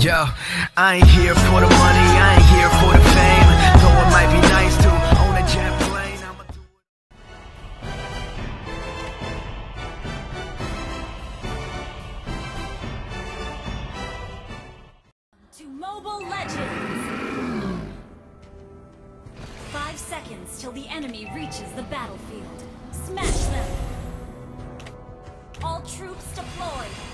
Yo, I ain't here for the money, I ain't here for the fame. Though it might be nice to own a jet plane. I'ma do it. to Mobile Legends! Five seconds till the enemy reaches the battlefield. Smash them! All troops deployed!